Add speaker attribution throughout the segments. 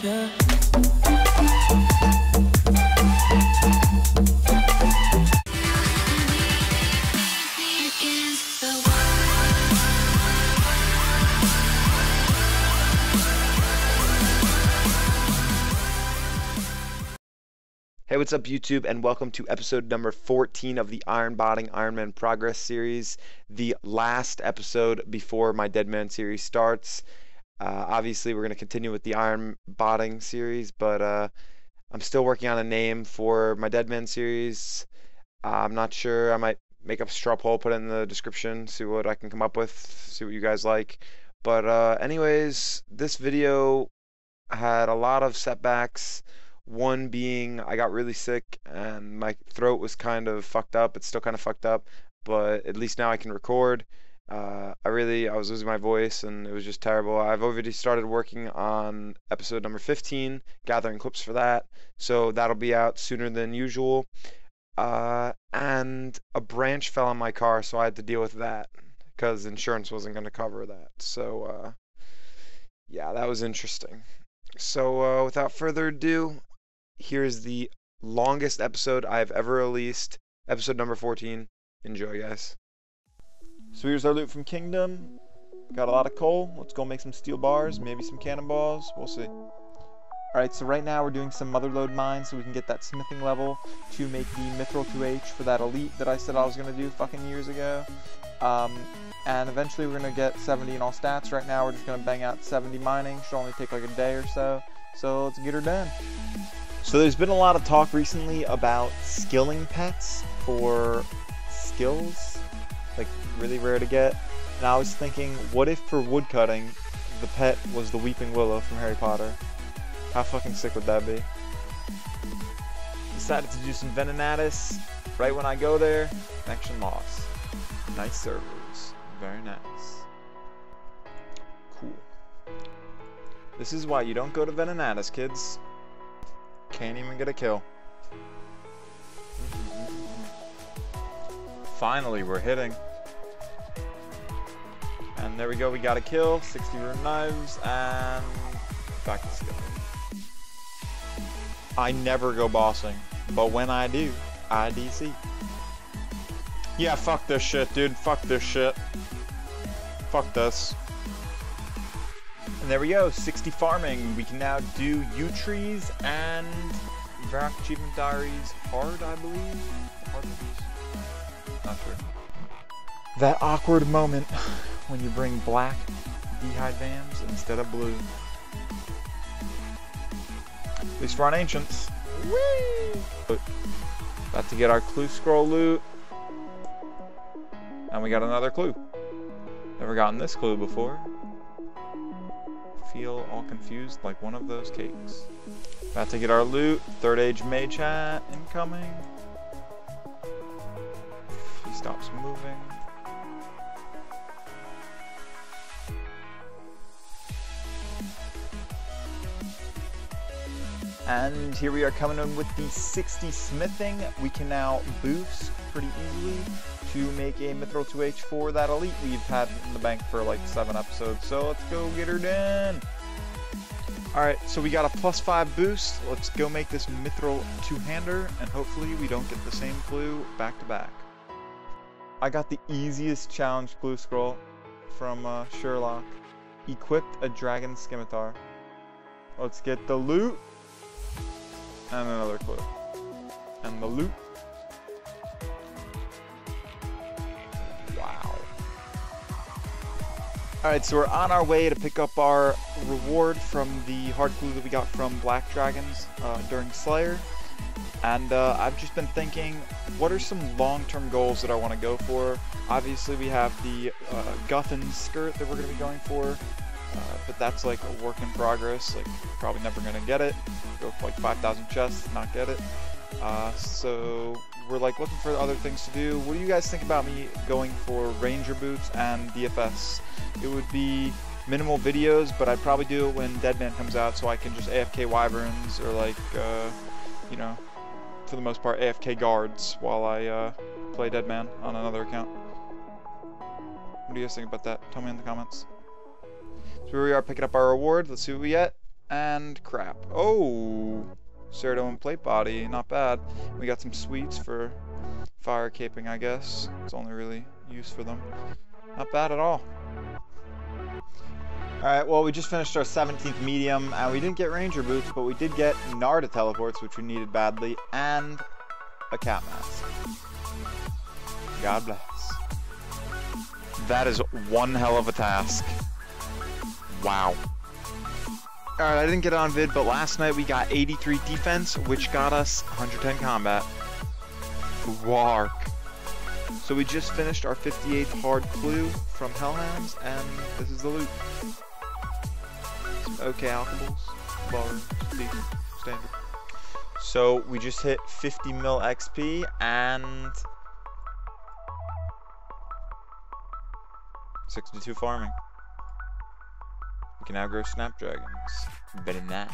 Speaker 1: Hey, what's up, YouTube, and welcome to episode number 14 of the Iron Botting Iron Man Progress series, the last episode before my Dead Man series starts. Uh, obviously, we're going to continue with the Iron Botting series, but uh, I'm still working on a name for my Dead Man series. Uh, I'm not sure. I might make up a straw poll, put it in the description, see what I can come up with, see what you guys like. But, uh, anyways, this video had a lot of setbacks. One being I got really sick and my throat was kind of fucked up. It's still kind of fucked up, but at least now I can record. Uh, I really I was losing my voice and it was just terrible. I've already started working on episode number 15, gathering clips for that. So that'll be out sooner than usual. Uh, and a branch fell on my car, so I had to deal with that because insurance wasn't going to cover that. So uh, yeah, that was interesting. So uh, without further ado, here's the longest episode I've ever released, episode number 14. Enjoy, guys. So here's our loot from Kingdom. Got a lot of coal. Let's go make some steel bars, maybe some cannonballs. We'll see. Alright, so right now we're doing some motherlode mines so we can get that smithing level to make the Mithril 2H for that elite that I said I was going to do fucking years ago. Um, and eventually we're going to get 70 in all stats. Right now we're just going to bang out 70 mining. Should only take like a day or so. So let's get her done. So there's been a lot of talk recently about skilling pets for skills, like really rare to get. And I was thinking, what if for woodcutting, the pet was the Weeping Willow from Harry Potter? How fucking sick would that be? Decided to do some Venenatis. Right when I go there, connection lost. Nice servers. Very nice. Cool. This is why you don't go to Venenatis, kids. Can't even get a kill. Finally, we're hitting. And there we go, we got a kill. 60 rune knives, and back to skill. I never go bossing, but when I do, I DC. Yeah, fuck this shit, dude. Fuck this shit. Fuck this. And there we go, 60 farming. We can now do yew trees and Varrock Achievement Diaries hard, I believe. Hard? Not sure. That awkward moment when you bring black D'hide Vams instead of blue. At least for on Ancients. Whee! About to get our clue scroll loot. And we got another clue. Never gotten this clue before feel all confused like one of those cakes. About to get our loot. Third age mage hat incoming. He stops moving. And here we are coming in with the 60 smithing. We can now boost pretty easily to make a Mithril 2H for that elite we've had in the bank for like seven episodes. So let's go get her done. Alright, so we got a plus five boost. Let's go make this Mithril two-hander and hopefully we don't get the same clue back to back. I got the easiest challenge clue scroll from uh, Sherlock. Equipped a dragon scimitar. Let's get the loot and another clue. And the loot Wow. Alright, so we're on our way to pick up our reward from the hard clue that we got from Black Dragons uh, during Slayer. And uh, I've just been thinking, what are some long-term goals that I want to go for? Obviously, we have the uh, skirt that we're going to be going for, uh, but that's like a work in progress. Like, probably never going to get it. Go for like 5,000 chests, not get it. Uh, so we're like looking for other things to do. What do you guys think about me going for Ranger boots and DFS? It would be minimal videos, but I'd probably do it when Deadman comes out so I can just AFK Wyverns or like, uh, you know, for the most part AFK guards while I uh, play Deadman on another account. What do you guys think about that? Tell me in the comments. So here we are picking up our reward. Let's see what we get. And crap. Oh, Cerdo and plate body, not bad. We got some sweets for fire caping, I guess. It's only really use for them. Not bad at all. Alright, well, we just finished our 17th medium, and we didn't get ranger boots, but we did get Nardah teleports, which we needed badly, and a cat mask. God bless.
Speaker 2: That is one hell of a task. Wow.
Speaker 1: Alright, I didn't get on vid, but last night we got 83 defense, which got us 110 combat. Wark. So we just finished our 58th hard clue from Hellhounds, and this is the loot. Some okay alcohols, ballroom, standard. So we just hit 50 mil XP, and 62 farming. Can now grow snapdragons. Very nice.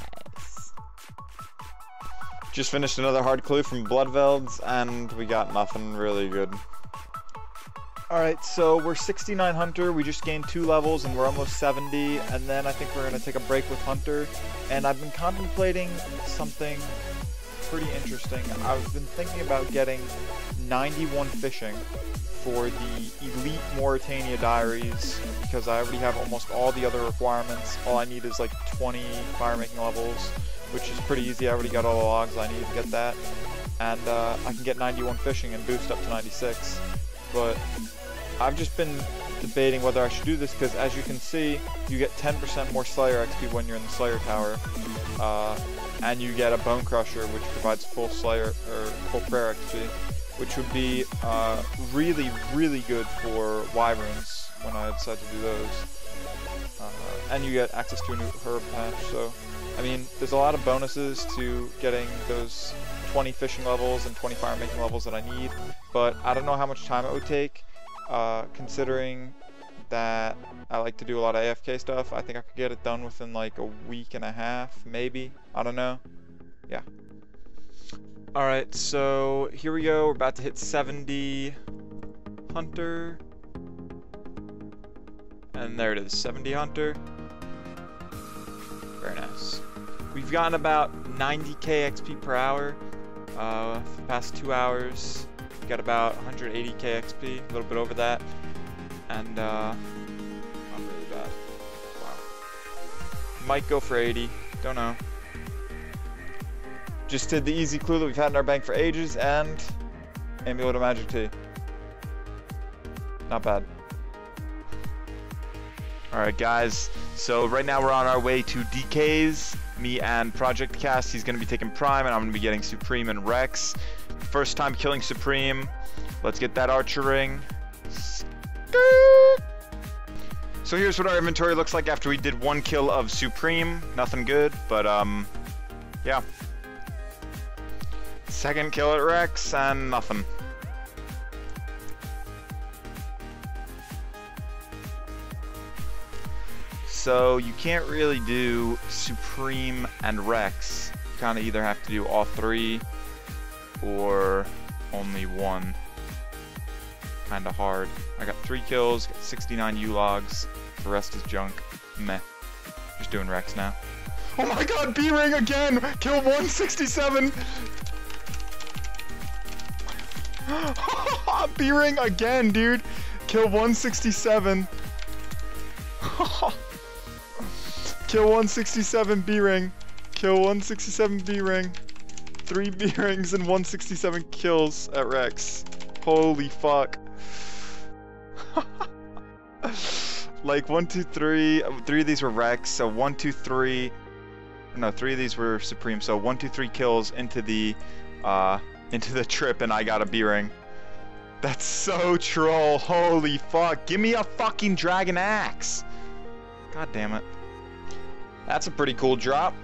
Speaker 1: Just finished another hard clue from Bloodvelds, and we got nothing really good. Alright, so we're 69 Hunter, we just gained two levels and we're almost 70, and then I think we're going to take a break with Hunter, and I've been contemplating something pretty interesting. I've been thinking about getting 91 fishing for the Elite Morytania Diaries, because I already have almost all the other requirements. All I need is like 20 fire making levels, which is pretty easy. I already got all the logs I need to get that. And uh, I can get 91 fishing and boost up to 96. But I've just been debating whether I should do this because as you can see, you get 10% more Slayer XP when you're in the Slayer Tower. Uh, and you get a Bone Crusher, which provides full Slayer, or full Prayer XP, which would be uh, really, really good for Wyverns when I decide to do those. Uh, and you get access to a new herb patch, so, I mean, there's a lot of bonuses to getting those 20 fishing levels and 20 fire making levels that I need, but I don't know how much time it would take, uh, considering that I like to do a lot of AFK stuff. I think I could get it done within like a week and a half, maybe. I don't know. Yeah. Alright, so here we go. We're about to hit 70 Hunter. And there it is, 70 Hunter. Very nice. We've gotten about 90k XP per hour uh, for the past two hours. We got about 180k XP, a little bit over that. And, uh, not really bad. Wow. Might go for 80, don't know. Just did the easy clue that we've had in our bank for ages, and Amulet of Magic Tea. Not bad.
Speaker 2: Alright guys, so right now we're on our way to DK's, me and Project Cast. He's going to be taking Prime and I'm going to be getting Supreme and Rex. First time killing Supreme. Let's get that Archer ring. So here's what our inventory looks like after we did one kill of Supreme. Nothing good, but um, yeah. Second kill at Rex and nothing. So you can't really do Supreme and Rex. You kind of either have to do all three or only one. Kind of hard. I got three kills, got 69 U-logs. The rest is junk. Meh. Just doing Rex now. Oh my god, B-Ring again! Kill 167! B-Ring again, dude! Kill 167. Kill 167 B-Ring. Kill 167 B-Ring. Three B-Rings and 167 kills at Rex. Holy fuck. like, one, two, three. Three of these were Rex, so one, two, three. No, three of these were Supreme, so one, two, three kills into the, uh, into the trip, and I got a B-Ring. That's so troll. Holy fuck. Give me a fucking Dragon Axe. God damn it. That's a pretty cool drop.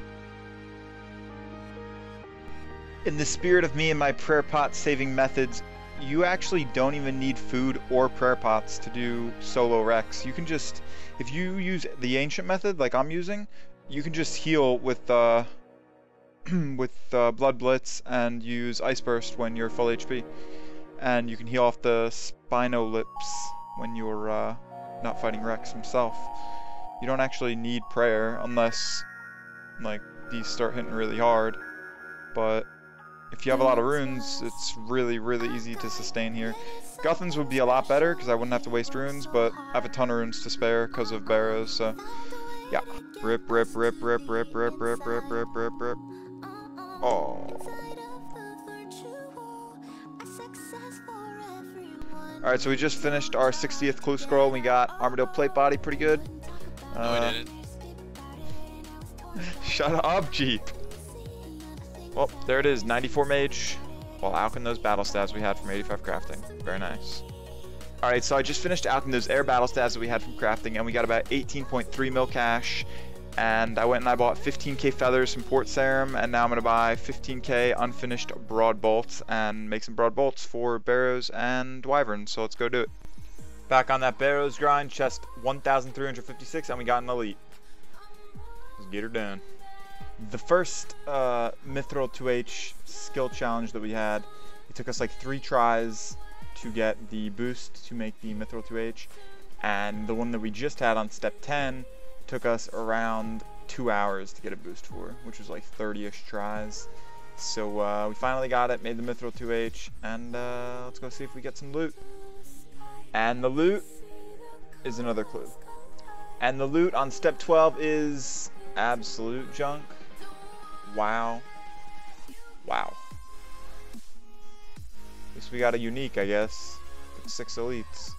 Speaker 2: In the spirit of me and my prayer pot saving methods, you actually don't even need food or prayer pots to do solo Rex. You can just, if you use the ancient method like I'm using, you can just heal with uh, with uh, Blood Blitz and use Ice Burst when you're full HP. And you can heal off the Spinolyps when you're uh, not fighting Rex himself. You don't actually need prayer unless
Speaker 1: like these start hitting really hard. But if you have a lot of runes, it's really, really easy to sustain here. Guthans would be a lot better because I wouldn't have to waste runes, but I have a ton of runes to spare because of Barrows, so yeah. Rip, rip, rip, rip, rip, rip, rip, rip, rip, rip, rip. Oh. Alright, so we just finished our 60th clue scroll. We got Armadyl Plate Body pretty good.
Speaker 3: No, I
Speaker 1: Uh,
Speaker 3: didn't.
Speaker 1: Shut up, Jeep. Well, there it is, 94 mage, while alching those battlestaffs we had from 85 crafting. Very nice. Alright, so I just finished alching those air battlestaffs that we had from crafting, and we got about 18.3 mil cash. And I went and I bought 15k feathers from Port Sarim, and now I'm gonna buy 15k unfinished broad bolts and make some broad bolts for barrows and wyverns. So let's go do it. Back on that barrows grind, chest 1,356, and we got an elite. Let's get her done. The first uh, Mithril 2H skill challenge that we had, it took us like three tries to get the boost to make the Mithril 2H, and the one that we just had on step 10 took us around two hours to get a boost for, which was like 30-ish tries. So uh, we finally got it, made the Mithril 2H, and uh, let's go see if we get some loot. And the loot is another clue. And the loot on step 12 is absolute junk. Wow. Wow. At least we got a unique, I guess. Six elites.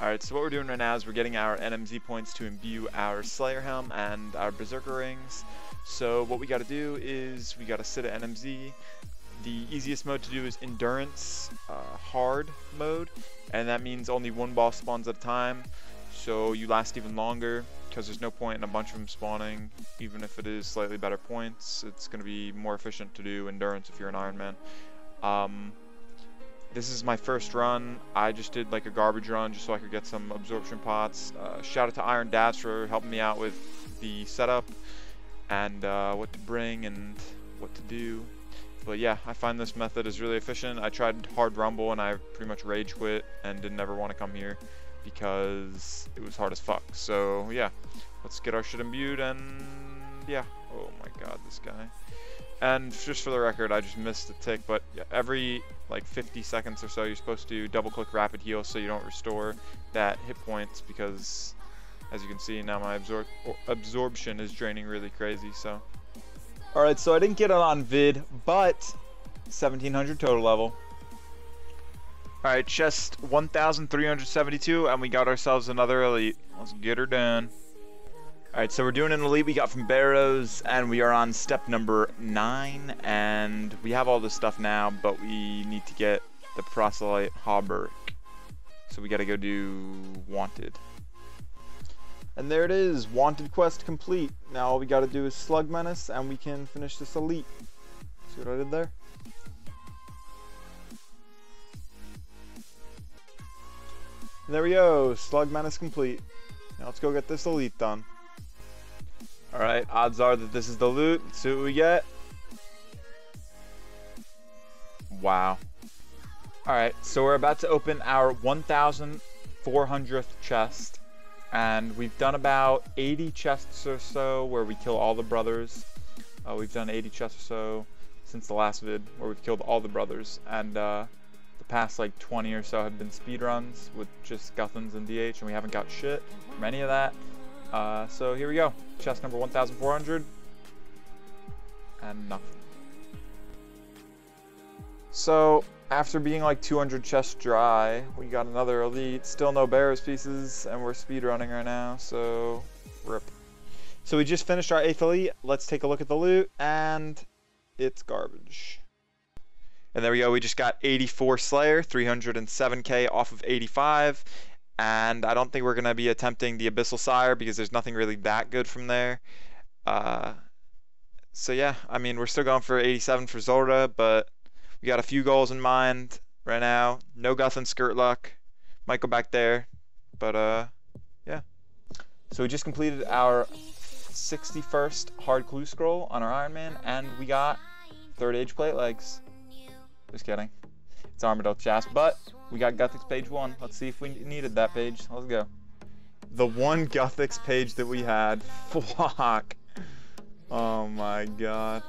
Speaker 1: Alright, so what we're doing right now is we're getting our NMZ points to imbue our Slayer Helm and our Berserker Rings. So what we gotta do is we gotta sit at NMZ. The easiest mode to do is Endurance uh, Hard mode, and that means only one boss spawns at a time, so you last even longer, because there's no point in a bunch of them spawning, even if it is slightly better points. It's going to be more efficient to do Endurance if you're an Iron Man. Um, this is my first run. I just did like a garbage run just so I could get some absorption pots. Uh, shout out to Iron Dabs for helping me out with the setup and uh, what to bring and what to do. But yeah, I find this method is really efficient. I tried hard rumble and I pretty much rage quit and didn't ever want to come here because it was hard as fuck. So yeah, let's get our shit imbued and yeah. Oh my god, this guy. And just for the record, I just missed the tick, but every like 50 seconds or so, you're supposed to double click rapid heal so you don't restore that hit points because as you can see now my absor absorption is draining really crazy, so. Alright, so I didn't get it on vid, but 1700 total level. Alright, chest 1372, and we got ourselves another elite. Let's get her done. Alright, so we're doing an elite we got from Barrows, and we are on step number 9, and we have all this stuff now, but we need to get the proselyte Hauberk. So we gotta go do Wanted. And there it is, Wanted quest complete. Now all we gotta do is Slug Menace, and we can finish this elite. See what I did there? And there we go, Slug Menace complete. Now let's go get this elite done. Alright, odds are that this is the loot. Let's see what we get. Wow. Alright, so we're about to open our 1,400th chest. And we've done about 80 chests or so where we kill all the brothers. Uh, we've done 80 chests or so since the last vid where we've killed all the brothers. And uh, the past like 20 or so have been speed runs with just Guthans and DH, and we haven't got shit from any of that. Uh, so here we go. Chest number 1,400. And nothing. So, after being like 200 chests dry, we got another elite. Still no bearers pieces, and we're speed running right now, so rip. So we just finished our 8th elite. Let's take a look at the loot, and it's garbage. And there we go, we just got 84 Slayer, 307k off of 85. And I don't think we're going to be attempting the Abyssal Sire because there's nothing really that good from there. Uh, so yeah, I mean, we're still going for 87 for Zulrah, but we got a few goals in mind right now. No Guthan Skirt Luck. Might go back there. But uh, yeah. So we just completed our 61st hard clue scroll on our Iron Man, and we got third age plate legs. Just kidding. It's Armadyl chest, but we got Guthix page one. Let's see if we needed that page. Let's go. The one Guthix page that we had. Fuck. Oh my god.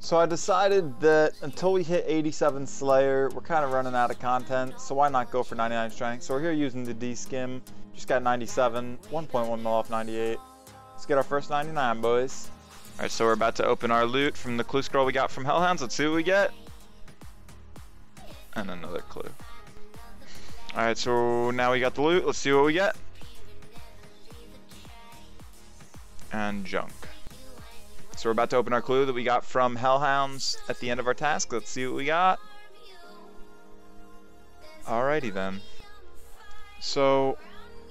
Speaker 1: So I decided that until we hit 87 Slayer, we're kind of running out of content, so why not go for 99 Strength? So we're here using the D-Skim, just got 97, 1.1 mil off 98. Let's get our first 99, boys. Alright, so we're about to open our loot from the clue scroll we got from Hellhounds. Let's see what we get. And another clue. Alright, so now we got the loot. Let's see what we get. And junk. So we're about to open our clue that we got from Hellhounds at the end of our task. Let's see what we got. Alrighty then. So,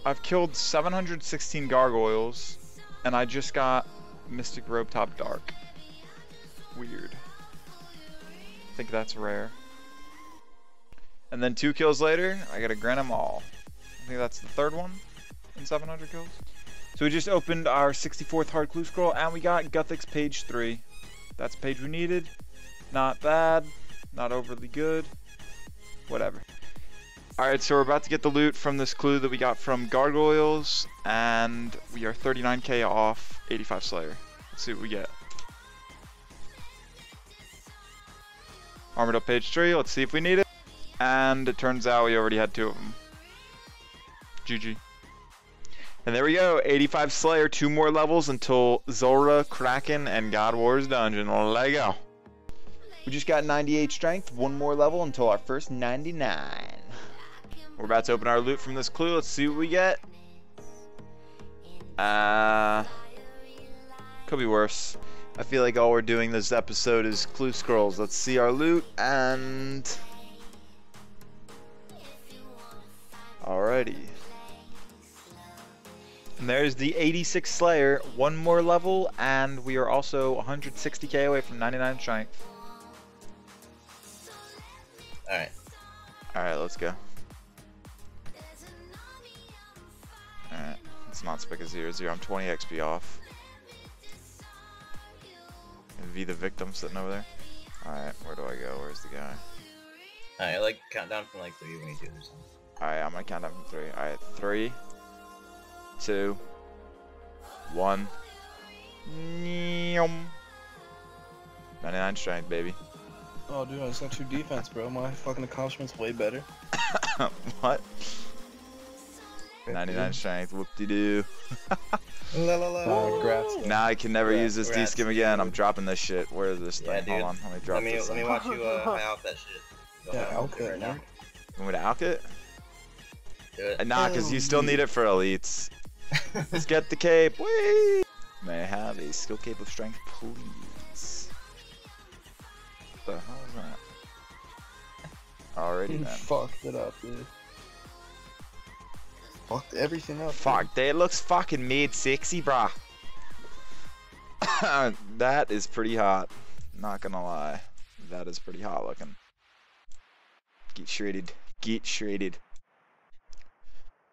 Speaker 1: I've killed 716 gargoyles, and I just got Mystic Robe Top Dark. Weird. I think that's rare. And then two kills later, I got a Granite Maul. I think that's the third one in 700 kills. So we just opened our 64th hard clue scroll and we got Guthix page 3. That's the page we needed. Not bad, not overly good, whatever. Alright, so we're about to get the loot from this clue that we got from Gargoyles, and we are 39k off 85 Slayer. Let's see what we get. Armadyl page 3, let's see if we need it. And it turns out we already had two of them. GG. And there we go, 85 Slayer, two more levels until Zulrah, Kraken, and God Wars Dungeon. Let go. We just got 98 strength, one more level until our first 99. We're about to open our loot from this clue. Let's see what we get. Uh, could be worse. I feel like all we're doing this episode is clue scrolls. Let's see our loot and... Alrighty. And there's the 86 Slayer, one more level, and we are also 160k away from 99 strength.
Speaker 3: Alright.
Speaker 1: Alright, let's go. It's not Spica 0 0. I'm 20 XP off. And V the victim sitting over there. Alright, where do I go? Where's the guy?
Speaker 3: Alright, I like count down from like three when you do or something.
Speaker 1: Alright, I'm gonna count down from three. Alright, three, two, one. Nyum. 99 strength, baby.
Speaker 4: Oh, dude, I just got two defense, bro. My fucking accomplishment's way better.
Speaker 1: what? 99 strength, whoop-de-doo.
Speaker 3: La la la.
Speaker 4: Congrats.
Speaker 1: Now I can never
Speaker 3: Congrats,
Speaker 1: use this. D-skim again. I'm dropping this shit. Where is this
Speaker 3: Yeah,
Speaker 1: thing? Hold on, let me drop
Speaker 3: Let me
Speaker 1: this
Speaker 3: let me watch you uh high out that shit. Go
Speaker 4: Yeah,
Speaker 3: ahead, it right now.
Speaker 4: man.
Speaker 1: You want me to alk it?
Speaker 3: Do it.
Speaker 1: Nah, because you still need it for elites. Let's get the cape. Whee! May I have a skill cape of strength, please? What the hell is that? Alrighty
Speaker 4: You
Speaker 1: then.
Speaker 4: fucked it up, dude. Fucked everything up. dude.
Speaker 1: Fuck, that looks fucking made sexy, brah. that is pretty hot. Not gonna lie. That is pretty hot looking. Get shredded. Get shredded.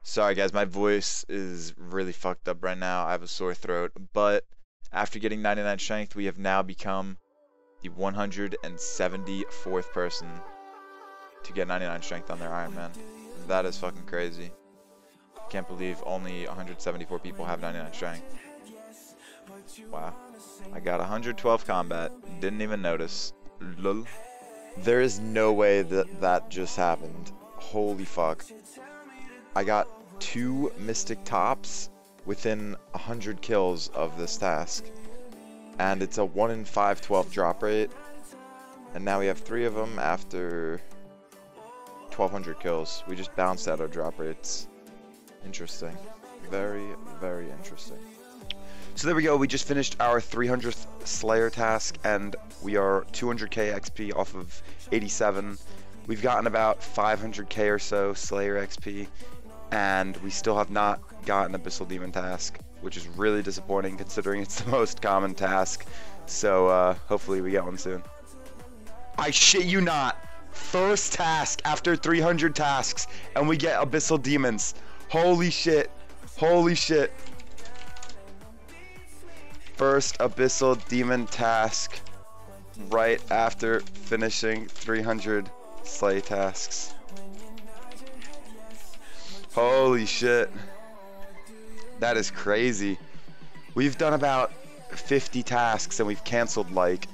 Speaker 1: Sorry guys, my voice is really fucked up right now. I have a sore throat. But after getting 99 strength, we have now become the 174th person to get 99 strength on their Iron Man. That is fucking crazy. Can't believe only 174 people have 99 strength. Wow. I got 112 combat. Didn't even notice. Lol. There is no way that that just happened. Holy fuck. I got two Mystic Tops within 100 kills of this task. And it's a 1 in 5 12 drop rate. And now we have three of them after 1200 kills. We just bounced out our drop rates. Interesting. Very, very interesting. So there we go. We just finished our 300th Slayer task, and we are 200k XP off of 87. We've gotten about 500k or so Slayer XP, and we still have not gotten Abyssal Demon task, which is really disappointing considering it's the most common task. So uh, hopefully we get one soon. I shit you not. First task after 300 tasks, and we get Abyssal Demons. Holy shit. Holy shit. First Abyssal Demon task right after finishing 300 Slay tasks. Holy shit.
Speaker 2: That is crazy. We've done about 50 tasks and we've canceled like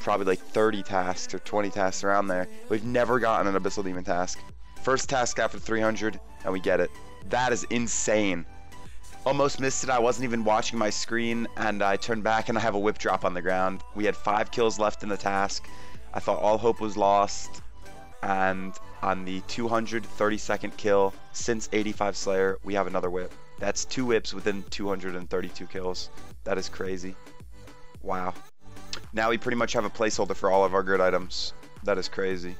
Speaker 2: probably like 30 tasks or 20 tasks around there. We've never gotten an Abyssal Demon task. First task after 300 and we get it. That is insane. Almost missed it. I wasn't even watching my screen and I turned back and I have a whip drop on the ground. We had five kills left in the task. I thought all hope was lost. And on the 232nd kill since 85 Slayer, we have another whip. That's two whips within 232 kills. That is crazy. Wow. Now we pretty much have a placeholder for all of our good items. That is crazy.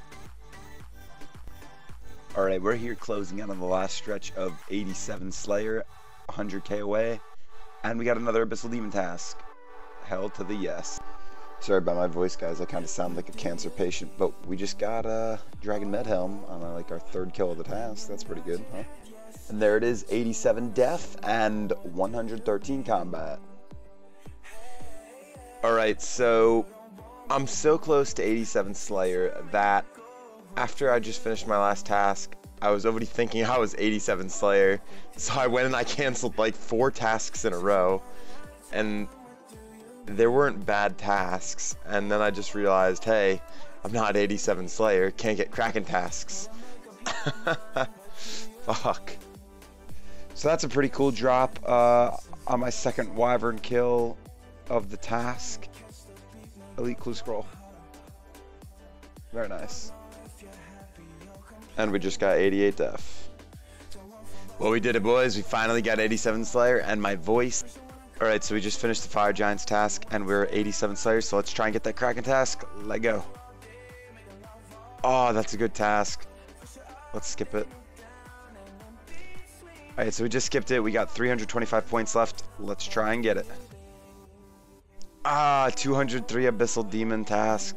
Speaker 2: Alright, we're here closing in on the last stretch of 87 Slayer, 100k away, and we got another Abyssal Demon task. Hell to the yes. Sorry about my voice, guys. I kind of sound like a cancer patient, but we just got a uh, Dragon Medhelm on uh, like our third kill of the task. That's pretty good, huh? And there it is, 87 death and 113 combat. Alright, so I'm so close to 87 Slayer that after I just finished my last task, I was already thinking I was 87 Slayer. So I went and I canceled like four tasks in a row. And there weren't bad tasks. And then I just realized, hey, I'm not 87 Slayer. Can't get Kraken tasks. Fuck. So that's a pretty cool drop uh, on my second Wyvern kill of the task. Elite Clue Scroll. Very nice. And we just got 88 def. Well, we did it, boys. We finally got 87 Slayer, and my voice. Alright, so we just finished the Fire Giants task, and we're 87 Slayer, so let's try and get that Kraken task. Let go. Oh, that's a good task. Let's skip it. Alright, so we just skipped it. We got 325 points left. Let's try and get it. Ah, 203 Abyssal Demon task.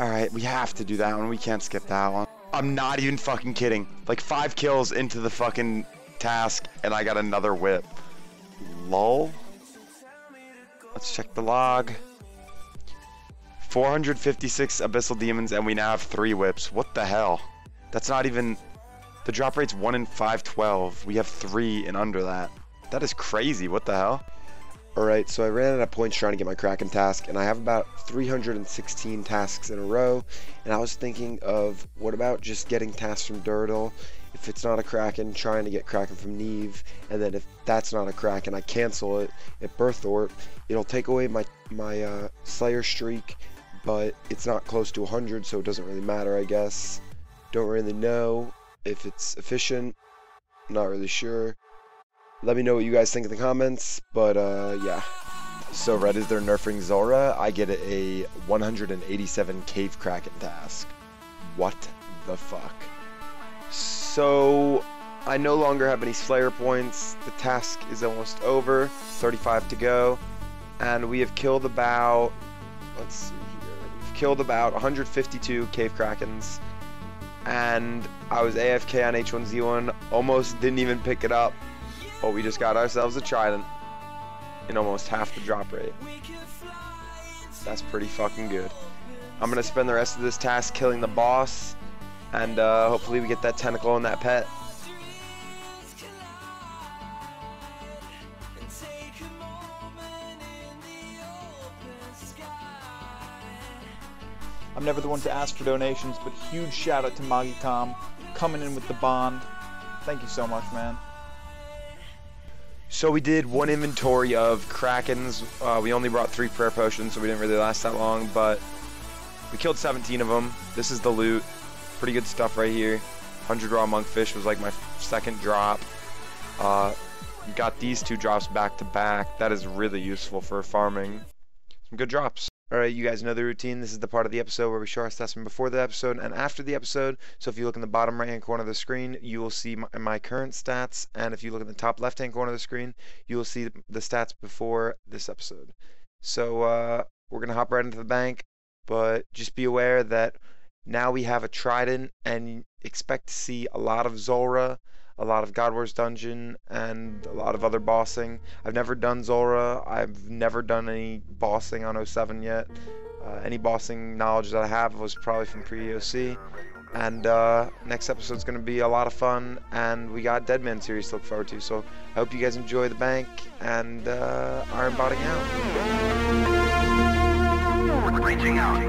Speaker 2: Alright, we have to do that one. We can't skip that one. I'm not even fucking kidding. Like five kills into the fucking task and I got another whip. Lol. Let's check the log. 456 Abyssal Demons and we now have three whips. What the hell? That's not even... The drop rate's 1 in 512. We have three in under that. That is crazy. What the hell? Alright, so I ran out of points trying to get my Kraken task, and I have about 316 tasks in a row, and I was thinking of, what about just getting tasks from Duradel? If it's not a Kraken, trying to get Kraken from Nieve, and then if that's not a Kraken, I cancel it at Burthorpe. It'll take away my, my uh, Slayer streak, but it's not close to 100, so it doesn't really matter, I guess. Don't really know if it's efficient, not really sure. Let me know what you guys think in the comments, but uh, yeah. So red is they're nerfing Zulrah. I get a 187 Cave Kraken task. What the fuck? So I no longer have any Slayer points. The task is almost over. 35 to go. And we have killed about, let's see here, we've killed about 152 Cave Krakens. And I was AFK on H1Z1, almost didn't even pick it up but we just got ourselves a trident in almost half the drop rate. That's pretty fucking good. I'm gonna spend the rest of this task killing the boss, and uh, hopefully we get that tentacle and that pet.
Speaker 1: I'm never the one to ask for donations, but huge shout out to Tom coming in with the bond. Thank you so much, man.
Speaker 2: So we did one inventory of Krakens. Uh, we only brought three prayer potions, so we didn't really last that long, but we killed 17 of them. This is the loot. Pretty good stuff right here. 100 raw monkfish was like my second drop. Uh, got these two drops back to back. That is really useful for farming. Some good drops. Alright, you guys know the routine. This is the part of the episode where we show our from before the episode and after the episode. So if you look in the bottom right hand corner of the screen, you will see my, my current stats. And if you look in the top left hand corner of the screen, you will see the stats before this episode. So uh, we're going to hop right into the bank. But just be aware that now we have a Trident and expect to see a lot of Zulrah a lot of God Wars Dungeon and a lot of other bossing. I've never done Zulrah. I've never done any bossing on 07 yet. Uh, any bossing knowledge that I have was probably from pre-EOC. And uh, next episode's going to be a lot of fun. And we got Deadman series to look forward to. So I hope you guys enjoy the bank. And uh, Iron Botting out.
Speaker 5: Reaching out.